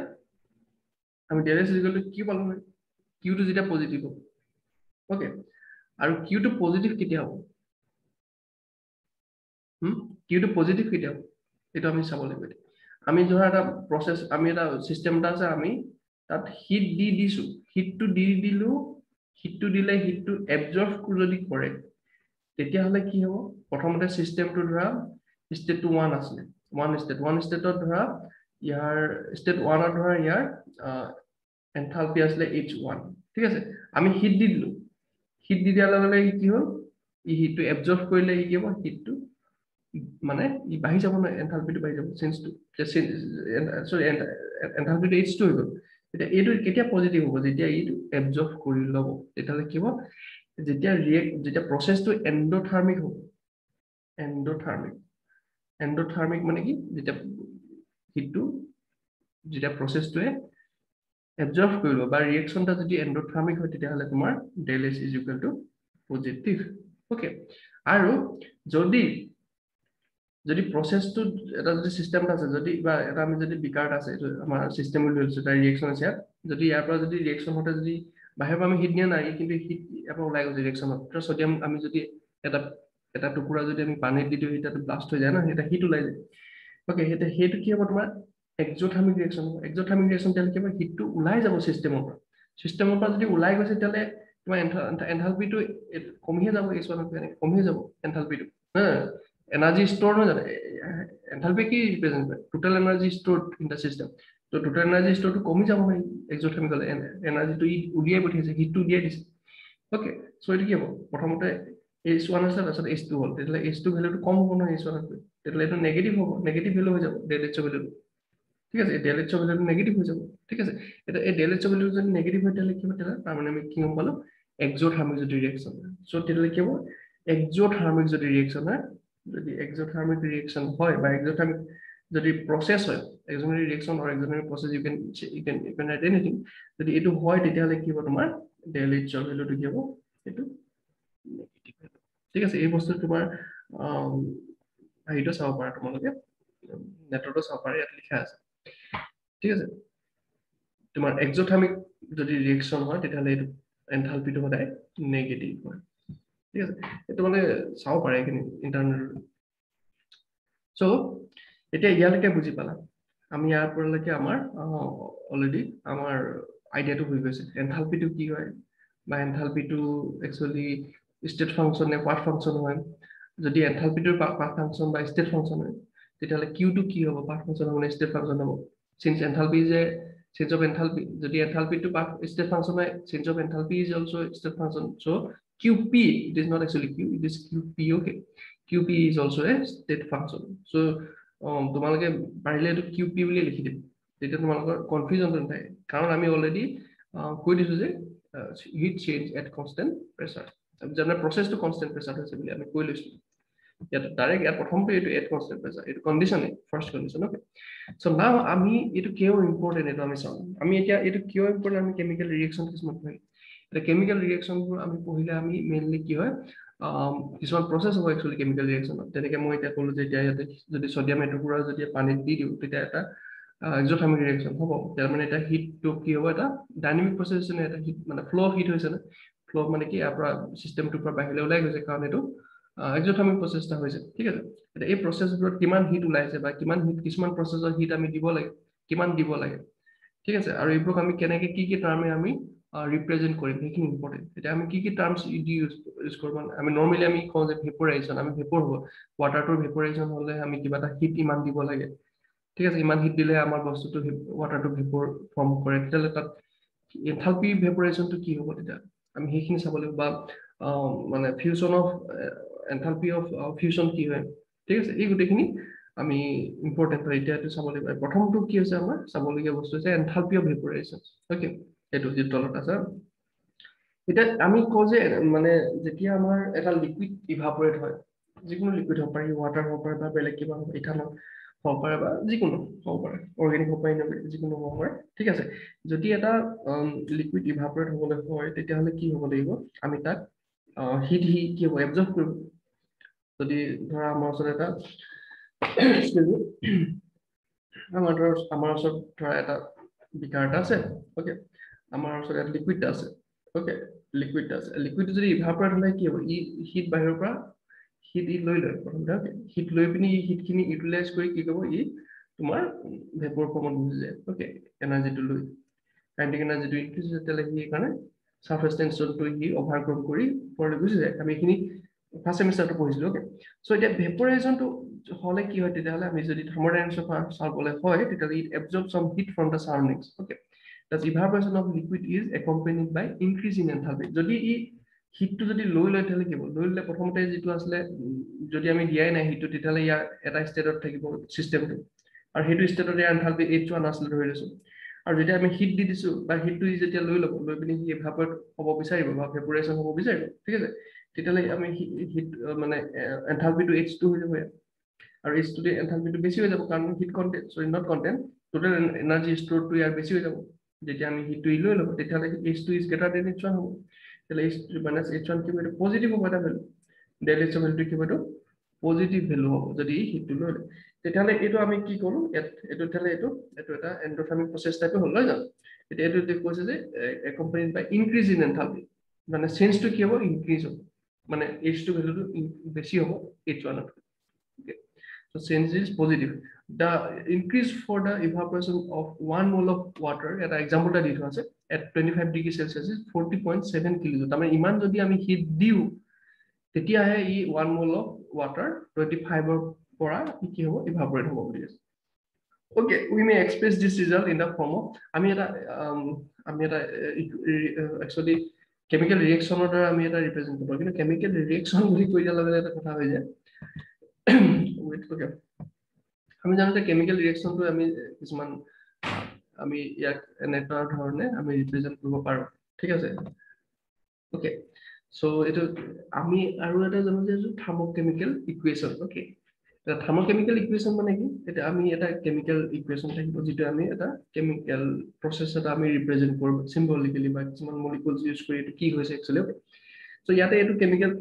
আমি ডেল এইচ ইজিকেলটো কি পালো হয় কিউটো যেতিয়া পজিটিভ অ'কে আৰু কিউটো পজিটিভ কেতিয়া হ'ব? কিউটো পজিটিভ কেতিয়া হ'ব? এইটো আমি চাব লাগিব আমি ধৰা এটা প্ৰচেছ আমি এটা চিষ্টেম এটা আছে আমি তাত হিট দি দিছো। হিটটো দি দিলো হিটটো দিলে হিটটো এবজৰ্ভ যদি কৰে তেতিয়াহ'লে কি হ'ব? প্ৰথমতে চিষ্টেমটো ধৰা ষ্টেট ওৱান আছিলে। ওৱান ষ্টেট ওৱান ষ্টেটত ধৰা ইয়াৰ ষ্টেট ওৱানত ধৰা ইয়াৰ এনথালপি আছিলে এইচ ওৱান ঠিক আছে? আমি হিট দি দিলো। হিট দি দিয়াৰ লগে লগে কি হ'ল? ই হিটটো এবজৰ্ভ কৰিলে ই কি হ'ব? হিটটো মানে ই বাঢ়ি যাব নহয় এনথালপিটো বাঢ়ি যাব চেঞ্জটো চৰি এনথালপিটো এইচটো হৈ গ'ল। এতিয়া এইটো কেতিয়া পজিটিভ হ'ব? যেতিয়া এইটো এবজৰ্ভ কৰি ল'ব তেতিয়াহ'লে কি হ'ব? যেতিয়া ৰিয়েক্ট যেতিয়া প্ৰচেছটো এণ্ডোথাৰ্মিক হ'ব এণ্ডোথাৰ্মিক এণ্ডোথাৰ্মিক মানে কি? যেতিয়া হিটটো যেতিয়া প্ৰচেছটোৱে এবজৰ্ভ কৰিব বা ৰিয়েকশ্যনটা যদি এণ্ডোথাৰ্মিক হয় তেতিয়াহ'লে তোমাৰ del S is equal to positive okay আৰু যদি যদি প্ৰচেছটো এটা যদি চিষ্টেম এটা আছে যদি বা এটা আমি যদি বিকাৰত আছে এইটো আমাৰ চিষ্টেম বুলি ধৰিছোঁ এটা ৰিয়েকশ্যন আছে ইয়াত যদি ইয়াৰ পৰা যদি ৰিয়েকশ্যন হওঁতে যদি বাহিৰৰ পৰা আমি হিট দিয়া নাই কিন্তু হিট ইয়াৰ পৰা ওলাই গৈছে ৰিয়েকশ্যনত ছডিয়াম আমি যদি এটা এটা টুকুৰা যদি আমি পানীত দি দিওঁ এতিয়াতো ব্লাষ্ট হৈ যায় ন এটা হিট ওলাই যায়। অ'কে এতিয়া সেইটো কি হ'ব তোমাৰ? এক্সোথাৰ্মিক ৰিয়েকশ্যন হ'ব। এক্সোথাৰ্মিক ৰিয়েকশ্যন তেতিয়াহ'লে কি হ'ব? হিটটো ওলাই যাব চিষ্টেমৰ পৰা। চিষ্টেমৰ পৰা যদি ওলাই গৈছে তেতিয়াহ'লে তোমাৰ এনথালপিটো কমিহে যাব এইচ ওৱানত এনেকৈ কমিহে যাব এনথালপিটো। এনাৰ্জি ষ্ট'ৰ নহয় জানো? এনথালপি কি ৰিপ্ৰেজেণ্ট কৰে? Total energy store in the system to total energy ষ্ট'ৰটো কমি যাব হয় এক্সোথাৰ্মিক হ'লে। এনাৰ্জিটো ই উলিয়াই পঠিয়াইছে হিটটো উলিয়াই দিছে। অ'কে চ' এইটো কি হ'ব? প্ৰথমতে এইচ ওৱান আছে তাৰপিছত এইচ টু হ'ল। তেতিয়াহ'লে এইচ টু ভেলুটো কম হ'ব নহয় এইচ ওৱানতকৈ তেতিয়াহ'লে এইটো নেগেটিভ হ'ব নেগেটিভ ভেলু হৈ যাব ডেল এইচৰ ভেলুটো ঠিক আছে ডেল এইচৰ ভেলুটো নেগেটিভ হৈ যাব ঠিক আছে এতিয়া এই ডেল এইচৰ ভেলুটো যদি নেগেটিভ হয় তেতিয়াহ'লে কি হ'ব তেতিয়াহ'লে তাৰমানে আমি কি গম পালোঁ এক্সোথাৰ্মিক যদি ৰিয়েকশ্যন হয় চ' তেতিয়াহ'লে কি হ'ব এক্সোথাৰ্মিক যদি ৰিয়েকশ্যন হয় যদি এক্সোথাৰ্মিক ৰিয়েকশ্যন হয় বা এক্সোথাৰ্মিক যদি প্ৰচেছ হয় এক্সোজেনাৰি reaction or এক্সোজেনাৰি process you can you can you can write anything যদি এইটো হয় তেতিয়াহ'লে কি হ'ব তোমাৰ? ডেল এইচৰ ভেলুটো কি হ'ব? এইটো ঠিক আছে? এই বস্তু তোমাৰ হেৰিটো চাব পাৰা তোমালোকে নেটতো চাব পাৰা ইয়াত লিখা আছে। ঠিক আছে। তোমাৰ এক্সোথামিক যদি ৰিয়েকশ্যন হয় তেতিয়াহ'লে এইটো এনথালপিটো সদায় নেগেটিভ হয়। ঠিক আছে। এইটো মানে চাব পাৰে এইখিনি ইণ্টাৰনেট চ' এতিয়া ইয়ালৈকে বুজি পালা। আমি ইয়াৰ পৰালৈকে আমাৰ অলৰেডি আমাৰ আইডিয়াটো হৈ গৈছে। এনথালপিটো কি হয়? বা এনথালপিটো একচুৱেলি ষ্টেট ফাংচন নে পাৰ্ট ফাংচন হয়? যদি এনথালপিটোৰ পাৰ্ট ফাংচন বা ষ্টেট ফাংচন হয় তেতিয়াহ'লে কিউটো কি হ'ব? পাৰ্ট ফাংচন হ'ব নে ষ্টেট ফাংচন হ'ব? চিন্স এনথালপি যে চেঞ্জ অফ এনথালপি যদি এনথালপিটো পাৰ্ট ষ্টেট ফাংচন হয় change of enthalpy is also' state function so' QP, it is not actually Q, it is QP, okay. QP is also a state function. So, um, তোমালোকে পাৰিলে এইটো QP বুলি লিখি দিম। তেতিয়া তোমালোকৰ কনফিউজন নাথাকে। কাৰণ আমি অলৰেডি কৈ দিছো যে হিট চেঞ্জ এট কনষ্টেণ্ট যেনে প্ৰচেছটো কনষ্টেণ্ট প্ৰেচাৰ হৈছে বুলি আমি কৈ লৈছো। ইয়াত ডাইৰেক্ট ইয়াত প্ৰথমটো এইটো এট কনষ্টেণ্ট প্ৰেচাৰ এইটো কণ্ডিশ্যনে first condition okay so' now আমি এইটো কিয় ইম্পৰ্টেণ্ট এইটো আমি চাওঁ। আমি এতিয়া এইটো কিয় ইম্পৰ্টেণ্ট আমি কেমিকেল ৰিয়েকশ্যন কিছুমান পঢ়িম এতিয়া কেমিকেল ৰিয়েকশ্যনবোৰ আমি পঢ়িলে আমি মেইনলি কি হয় কিছুমান প্ৰচেছ হ'ব একচুৱেলি কেমিকেল ৰিয়েকশ্যনত যেনেকৈ মই এতিয়া ক'লো যে এতিয়া ইয়াতে যদি ছডিয়াম এটুকুৰা যদি পানীত দি দিওঁ তেতিয়া এটা এক্সোথামিক ৰিয়েকশ্যন হ'ব। তাৰ মানে এটা হিটটো কি হ'ব এটা ডাইনামিক প্ৰচেছ হৈছে নে এটা হিট মানে ফ্ল' হিট হৈছে নে? ফ্ল' মানে কি ইয়াৰ পৰা চিষ্টেমটোৰ পৰা বাহিৰলৈ ওলাই গৈছে কাৰণ এইটো এক্সোথামিক প্ৰচেছ এটা হৈছে ঠিক আছে? এতিয়া এই প্ৰচেছবোৰত কিমান হিট ওলাইছে বা কিমান হিট কিছুমান প্ৰচেছৰ হিট আমি দিব লাগে কিমান দিব লাগে ঠিক আছে? আৰু এইবোৰক আমি কেনেকৈ কি কি টাৰ্মে আমি ৰিপ্ৰেজেণ্ট কৰিম সেইখিনি ইম্পৰ্টেণ্ট এতিয়া আমি কি কি টাৰ্মছ ইউজ ইউজ কৰোঁ মানে আমি নৰ্মেলি আমি কওঁ যে ভেপৰাইজেশ্যন আমি ভেপৰ হ'ব ৱাটাৰটোৰ ভেপৰাইজেশ্যন হ'লে আমি কিবা এটা হিট ইমান দিব লাগে ঠিক আছে? ইমান হিট দিলে আমাৰ বস্তুটো ৱাটাৰটো ভেপৰ ফৰ্ম কৰে। তেতিয়াহ'লে তাত এনথালপি ভেপৰাইজেশ্যনটো কি হ'ব তেতিয়া? আমি সেইখিনি চাব লাগিব বা মানে fusion of enthalpy of fusion কি হয়? ঠিক আছে এই গোটেইখিনি আমি ইম্পৰ্টেণ্ট হয়। এতিয়া এইটো চাব লাগিব। প্ৰথমটো কি হৈছে আমাৰ? চাবলগীয়া বস্তু হৈছে এনথালপি অফ ভেপৰাইজেশ্যন অ'কে এইটো যিটো তলত আছে। এতিয়া আমি কওঁ যে মানে যেতিয়া আমাৰ এটা লিকুইড ইভাপৰেট হয় যিকোনো লিকুইড হ'ব পাৰে ৱাটাৰ হ'ব পাৰে বা বেলেগ কিবা হ'ব ইথানল হ'ব পাৰে বা যিকোনো হ'ব পাৰে অৰ্গেনিক হ'ব পাৰে যিকোনো হ'ব পাৰে ঠিক আছে? যদি এটা লিকুইড ইভাপৰেট হ'বলৈ হয় তেতিয়াহ'লে কি হ'ব লাগিব? আমি তাক হিট হি কি হ'ব? এবজৰ্ভ কৰিব। যদি ধৰা আমাৰ ওচৰত এটা আমাৰ ধৰ আমাৰ ওচৰত ধৰা এটা বিকাৰ এটা আছে অ'কে আমাৰ ওচৰত ইয়াত লিকুইড আছে অ'কে লিকুইড আছে। লিকুইড যদি ইভাপৰেট হ'লে কি হ'ব? ই হিট বাহিৰৰ পৰা হিট ই লৈ লয়। প্ৰথমতে হিট লৈ পিনি হিটখিনি ইউটিলাইজ কৰি কি কৰিব ই তোমাৰ ভেপৰ ফৰ্মত গুচি যায়। অ'কে এনাৰ্জিটো লৈ। কাইণ্টিক এনাৰ্জিটো ইনক্ৰিজ হৈছে তেতিয়াহ'লে সেইকাৰণে চাৰ্ফেচ টেনশ্যনটো সি অভাৰক্ৰম কৰি ওপৰলৈ গুচি যায়। আমি এইখিনি ফাৰ্ষ্ট ছেমিষ্টাৰটো পঢ়িছিলোঁ অ'কে চ' এতিয়া ভেপৰাইজেশ্যনটো হ'লে কি হয় তেতিয়াহ'লে আমি যদি থাৰ্মোডাইনামিক্সৰ চাবলৈ হয় তেতিয়াহ'লে it absorb some heat from the surroundings okay Thus, evaporation of liquid is accompanied by increase in enthalpy. যদি ই হিটটো যদি লৈ লয় তেতিয়াহ'লে কি হ'ব? লৈ ল'লে প্ৰথমতে যিটো আছিলে যদি আমি দিয়াই নাই হিটটো তেতিয়াহ'লে ইয়াৰ এটা ষ্টেটত থাকিব চিষ্টেমটো আৰু সেইটো ষ্টেটত ইয়াৰ এনথালপি এইচ ওৱান আছিলে ধৰি লৈছোঁ। আৰু যেতিয়া আমি হিট দি দিছোঁ বা হিটটো ই যেতিয়া লৈ ল'ব লৈ পিনি সি এভাপৰেট হ'ব বিচাৰিব বা ভেপৰেশ্যন হ'ব বিচাৰিব ঠিক আছে? তেতিয়াহ'লে আমি হিট মানে এনথালপিটো এইচ টু হৈ যাব আৰু এইচ টু এনথালপিটো বেছি হৈ যাব কাৰণ heat content sorry not content total energy ষ্ট'ৰটো ইয়াৰ বেছি হৈ যাব। যেতিয়া আমি হিটটো ই লৈ ল'ব তেতিয়াহ'লে H two is greater than H one হ'ব। তেতিয়াহ'লে H two minus H one কিবা এইটো পজিটিভ হ'ব এটা ভেলু ডেল এইচ ভেলুটো কিবা এইটো পজিটিভ ভেলু হ'ব যদি হিটটো লৈ লয়। তেতিয়াহ'লে এইটো আমি কি কৰোঁ এইটো তেতিয়াহ'লে এইটো এইটো এটা এণ্ডোথামিক প্ৰচেছ টাইপে হ'ল নহয় জানো এতিয়া এইটো কৈছে যে accompanied by increase in enthalpy মানে চেঞ্জটো কি হ'ব ইনক্ৰিজ হ'ব। মানে এইচ টু ভেলুটো বেছি হ'ব এইচ ওৱানতকৈ So change is positive. The increase for the evaporation of one mole of water, at example that it was at 25 degree Celsius is 40.7 kilojoule. I mean, iman jodi ami heat diu, tetia hai i one mole of water 25 or pora ki hobo evaporate hobo boli ase. Okay, we may express this result in the form of ami eta um ami eta actually chemical reaction order ami eta represent kobo kintu chemical reaction boli koi dia lagale eta kotha hoy jay আমি জানো যে chemical ৰিয়েকশ্যনটো আমি কিছুমান আমি ইয়াক এনেকুৱা ধৰণে আমি ৰিপ্ৰেজেণ্ট কৰিব পাৰোঁ। ঠিক আছে? অ'কে চ' এইটো আমি আৰু এটা জানো যে থাৰ্মকেমিকেল ইকুৱেশ্যন অ'কে এটা থাৰ্মোকেমিকেল ইকুৱেশ্যন মানে কি? এতিয়া আমি এটা কেমিকেল ইকুৱেশ্যন থাকিব যিটো আমি এটা কেমিকেল প্ৰচেছ এটা আমি ৰিপ্ৰেজেণ্ট কৰোঁ চিম্বলিকেলি বা কিছুমান মলিকুলছ ইউজ কৰি এইটো কি হৈছে একচুৱেলি চ' ইয়াতে এইটো কেমিকেল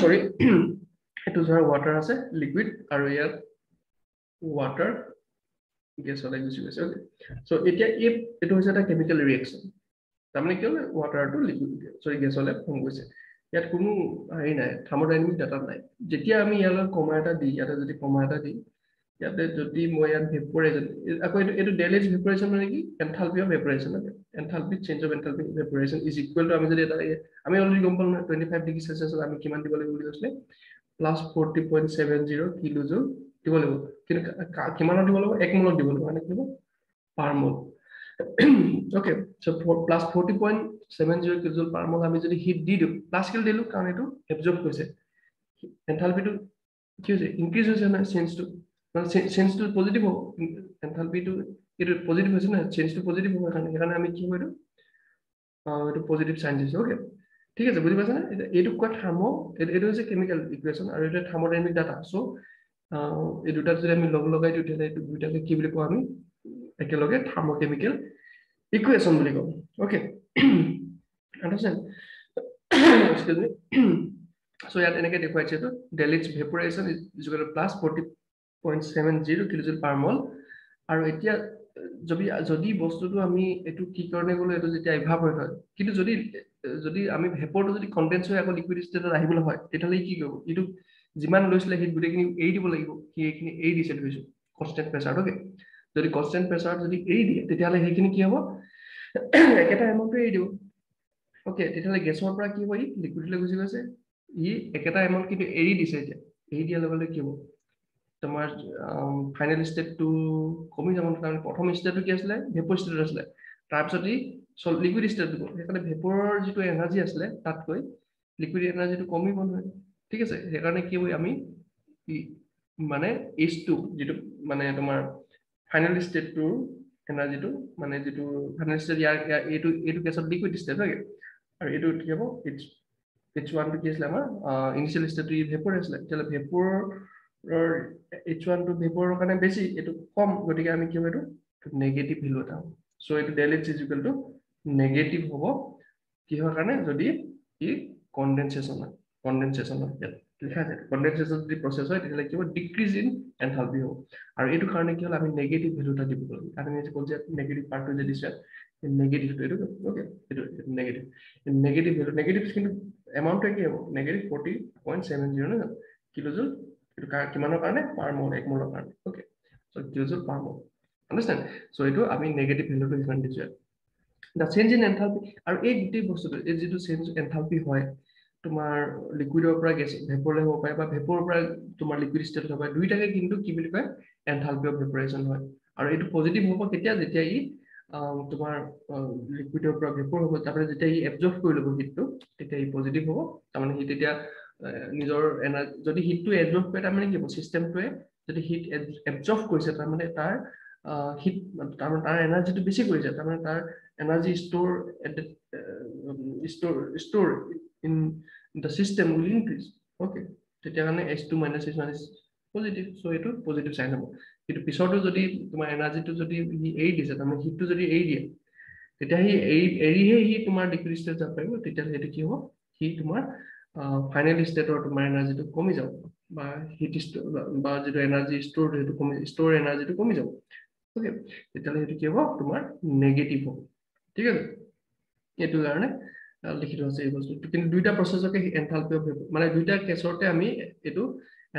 চৰি এইটো ধৰা ৱাটাৰ আছে লিকুইড আৰু ইয়াত ৱাটাৰ গেছলৈ গুচি গৈছে অ'কে চ' এতিয়া এই এইটো হৈছে এটা কেমিকেল ৰিয়েকশ্যন তাৰমানে কি হ'ল ৱাটাৰটো লিকুইড চৰি গেছলৈ ফৰ্ম গৈছে ইয়াত কোনো হেৰি নাই থাৰ্মোডাইনামিক ডাটা নাই। যেতিয়া আমি ইয়ালৈ কমা এটা দি ইয়াতে যদি কমা এটা দি ইয়াতে যদি মই ইয়াত ভেপৰেশ্যন আকৌ এইটো এইটো ডেইলি ভেপৰেশ্যন মানে কি? Enthalpy of vaporation enthalpy change of enthalpy vaporation is equal to আমি যদি এটা আমি অলৰেডি গম পালোঁ নহয় টুৱেণ্টি ফাইভ ডিগ্ৰী চেলচিয়াছত আমি কিমান দিব লাগিব বুলি কৈছিলে? Plus forty point seven zero' kilo joule দিব লাগিব কিন্তু কিমানত দিব লাগিব? এক মূলত দিব লাগিব মানে কি হ'ব per mole. Okay plus forty point seven zero' kilo per mole আমি যদি হিট দি দিওঁ প্লাছ কিল দিলোঁ কাৰণ এইটো এবজৰ্ভ হৈছে এনথালপিটো কি হৈছে? ইনক্ৰিজ হৈছে নহয় চেঞ্জটো মানে চেঞ্জটো পজিটিভ হ'ব। এনথালপিটো এইটো পজিটিভ হৈছে নহয় চেঞ্জটো পজিটিভ হ'ব সেইকাৰণে সেইকাৰণে আমি কি এইটো এইটো পজিটিভ চাইন দিছোঁ। অ'কে ঠিক আছে বুজি পাইছেনে? এইটো কোৱা থাৰ্মো এইটো হৈছে কেমিকেল ইকুৱেশ্যন আৰু এইটো থাৰ্মোডাইনামিক ডাটা চ' এই দুটাত যদি আমি লগ লগাই দিওঁ তেতিয়াহ'লে এইটো দুইটাকে কি বুলি কওঁ আমি? একেলগে থাৰ্মোকেমিকেল ইকুৱেশ্যন বুলি কওঁ। অ'কে আণ্ডাৰষ্টেণ্ড চ' ইয়াত এনেকৈ দেখুৱাইছে এইটো। ডেলিটছ vaporation is plus forty point seven zero' kilojoule per mole আৰু এতিয়া যদি যদি বস্তুটো আমি এইটো কি কাৰণে গ'লো এইটো যেতিয়া ইভাপৰেট হয় কিন্তু যদি যদি আমি ভেপৰটো যদি কনডেন্স হৈ আকৌ লিকুইড ষ্টেটত আহিবলৈ হয় তেতিয়াহ'লে কি কৰিব? এইটো যিমান লৈছিলে সেই গোটেইখিনি এৰি দিব লাগিব সি এইখিনি এৰি দিছে ধৰিছোঁ কনষ্টেণ্ট প্ৰেচাৰত অ'কে যদি কনষ্টেণ্ট প্ৰেচাৰত যদি এৰি দিয়ে তেতিয়াহ'লে সেইখিনি কি হ'ব? একেটা এমাউণ্টটো এৰি দিব। অ'কে তেতিয়াহ'লে গেছৰ পৰা কি হ'ব? ই লিকুইডলৈ গুচি গৈছে। ই একেটা এমাউণ্ট কিন্তু এৰি দিছে এতিয়া। এৰি দিয়াৰ লগে লগে কি হ'ব? তোমাৰ ফাইনেল ষ্টেটটো কমি যাব কাৰণ প্ৰথম ষ্টেটটো কি আছিলে? ভেপৰ ষ্টেটত আছিলে। তাৰপিছত ই লিকুইড ষ্টেটটো গ'ল। সেইকাৰণে ভেপৰৰ যিটো এনাৰ্জি আছিলে তাতকৈ লিকুইড এনাৰ্জিটো কমিব নহয়। ঠিক আছে সেইকাৰণে কি হয় আমি মানে এইচটো যিটো মানে তোমাৰ ফাইনেল ষ্টেটটোৰ এনাৰ্জিটো মানে যিটো ফাইনেল ষ্টেট ইয়াৰ এইটো এইটো কেছত লিকুইড ষ্টেট হয়। আৰু এইটো কি হ'ব এইচ এইচ ওৱানটো কি আছিলে আমাৰ ইনিচিয়েল ষ্টেটটো ই ভেপৰ আছিলে। তেতিয়াহ'লে ভেপৰৰ এইচ ওৱানটো ভেপৰৰ কাৰণে বেছি এইটো কম গতিকে আমি কি হ'ব এইটো নেগেটিভ ভেলু এটা হ'ব। চ' এইটো ডেল এইচ ইজিকেলটো নেগেটিভ হ'ব। কিহৰ কাৰণে? যদি ই কনডেনচেশ্যন হয়। কনডেনচেশ্যন লিখা আছে কনডেনচেশ্যন যদি প্ৰচেছ হয় তেতিয়াহ'লে কি হ'ব ডিক্ৰিজ ইন এনথালপি হ'ব আৰু এইটো কাৰণে কি হ'ল আমি নেগেটিভ ভেলু এটা দিব লাগিব আমি যে কৈছে নেগেটিভ পাৰ্টটো যে দিছে নেগেটিভটো এইটো অ'কে এইটো নেগেটিভ নেগেটিভ ভেলু নেগেটিভ কিন্তু এমাউণ্টটো কি হ'ব। Negative forty point seven zero' নহয় জানো? কিলোজুল এইটো কিমানৰ কাৰণে? পাৰ মল এক মলৰ কাৰণে okay so' kilojoule per mole understand so' এইটো আমি নেগেটিভ ভেলুটো কিমান দিছোঁ দ্য চেঞ্জ ইন এনথালপি আৰু এই গোটেই বস্তুটো এই যিটো চেঞ্জ এনথালপি হয় তোমাৰ লিকুইডৰ পৰা গেছ ভেপৰলৈ হ'ব পাৰে বা ভেপৰৰ পৰা তোমাৰ লিকুইড ষ্টেট হ'ব পাৰে। দুইটাকে কিন্তু কি বুলি কয় এনথালপি অফ ভেপৰেশ্যন হয়। আৰু এইটো পজিটিভ হ'ব কেতিয়া? যেতিয়া ই তোমাৰ লিকুইডৰ পৰা ভেপৰ হ'ব তাৰমানে যেতিয়া ই এবজৰ্ভ কৰি ল'ব হিটটো তেতিয়া ই পজিটিভ হ'ব। তাৰমানে সি তেতিয়া নিজৰ এনাৰ্জি যদি হিটটো এবজৰ্ভ কৰে তাৰমানে কি হ'ব? চিষ্টেমটোৱে যদি হিট এবজৰ্ভ কৰিছে তাৰমানে তাৰ হিট তাৰমানে তাৰ এনাৰ্জিটো বেছি কৰিছে তাৰমানে তাৰ energy store store store in the system will increase okay তেতিয়া H two minus H one is positive so' এইটো পজিটিভ চাইন হ'ব। কিন্তু পিছতো যদি তোমাৰ এনাৰ্জিটো যদি সি এৰি দিছে তাৰমানে হিটটো যদি এৰি দিয়ে তেতিয়া সি এৰি এৰিহে সি তোমাৰ লিকুইড ষ্টেট যাব পাৰিব তেতিয়াহ'লে সেইটো কি হ'ব? সি তোমাৰ ফাইনেল ষ্টেটৰ তোমাৰ এনাৰ্জিটো কমি যাব। বা হিট বা যিটো এনাৰ্জি ষ্ট'ৰ সেইটো কমি ষ্ট'ৰ এনাৰ্জিটো কমি যাব। অ'কে তেতিয়াহ'লে সেইটো কি হ'ব? তোমাৰ নেগেটিভ হ'ব। ঠিক আছে? এইটো কাৰণে লিখি থোৱা আছে এই বস্তুটো কিন্তু দুইটা প্ৰচেছকে এনথালপি অফ মানে দুইটা কেছতে আমি এইটো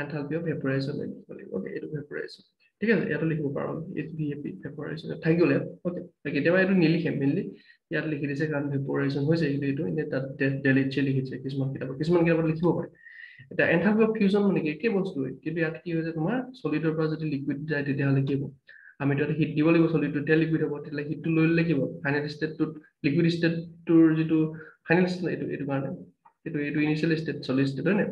এনথালপি অফ ভেপৰাইজেশ্যন লিখিব লাগিব। অ'কে এইটো ভেপৰাইজেশ্যন ঠিক আছে ইয়াতো লিখিব পাৰোঁ H V A P vaporization থাকি গ'লে অ'কে কেতিয়াবা এইটো নিলিখে মেইনলি ইয়াত লিখি দিছে কাৰণ ভেপৰাইজেশ্যন হৈছে কিন্তু এইটো এনেই তাত ডেলিটছে লিখিছে কিছুমান কিতাপত। কিছুমান কিতাপত লিখিব পাৰে। এতিয়া এনথালপি অফ ফিউজন মানে কি? একে বস্তু। কিন্তু ইয়াত কি হৈছে তোমাৰ? চলিডৰ পৰা যদি লিকুইড যায় তেতিয়াহ'লে কি হ'ব? আমি তাতে হিট দিব লাগিব চলিডটো তেতিয়া লিকুইড হ'ব। তেতিয়াহ'লে হিটটো লৈ হ'ব ফাইনেল ষ্টেটটোত লিকুইড ষ্টেটটোৰ যিটো ফাইনেল এইটো এইটো কাৰণে এইটো এইটো ইনিচিয়েল ষ্টেট চলি ষ্টেট হয় নে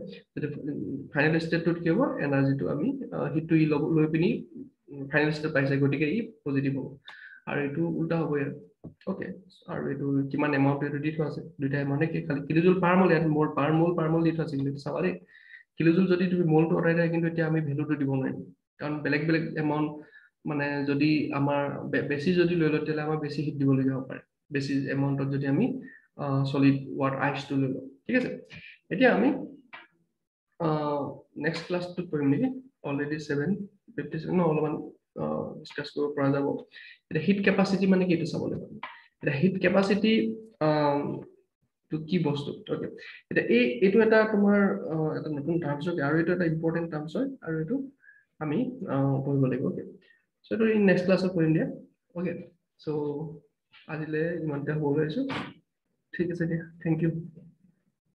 ফাইনেল ষ্টেটটোত কি হ'ব এনাৰ্জিটো আমি হিটটো ই ল'ব লৈ পিনি ফাইনেল ষ্টেট পাইছে গতিকে ই পজিটিভ হ'ব আৰু এইটো উল্টা হ'ব ইয়াত অ'কে আৰু এইটো কিমান এমাউণ্ট এইটো দি থোৱা আছে দুইটা এমাউণ্টে কি খালি কিলোজুল পাৰ মল ইয়াত মোৰ পাৰ মল পাৰ মল দি থোৱা আছে কিন্তু চাবা দেই কিলোজুল যদি তুমি মলটো আঁতৰাই দিয়া কিন্তু এতিয়া আমি ভেলুটো দিব নোৱাৰিম কাৰণ বেলেগ বেলেগ এমাউণ্ট মানে যদি আমাৰ বেছি যদি লৈ লওঁ তেতিয়াহ'লে আমাৰ বেছি হিট দিবলগীয়া হ'ব পাৰে বেছি এমাউণ্টত যদি আমি চলিড ৱাট আইচটো লৈ লওঁ। ঠিক আছে? এতিয়া আমি নেক্সট ক্লাছটোত কৰিম নেকি? অলৰেডি ফিফটি অলপমান ডিছকাছ কৰিব পৰা যাব। এতিয়া হিট কেপাচিটি মানে কি এইটো চাব লাগিব এতিয়া হিট কেপাচিটি কি বস্তু? অ'কে এতিয়া এই এইটো এটা তোমাৰ এটা নতুন টাৰ্মছ হয়। আৰু এইটো এটা ইম্পৰ্টেণ্ট টাৰ্মছ হয়। আৰু এইটো আমি পঢ়িব লাগিব অ'কে চ' এইটো নেক্সট ক্লাছত কৰিম দিয়া। অ'কে চ' আজিলৈ ইমানতে হ'ব আহিছোঁ ঠিক আছে দিয়া থেংক ইউ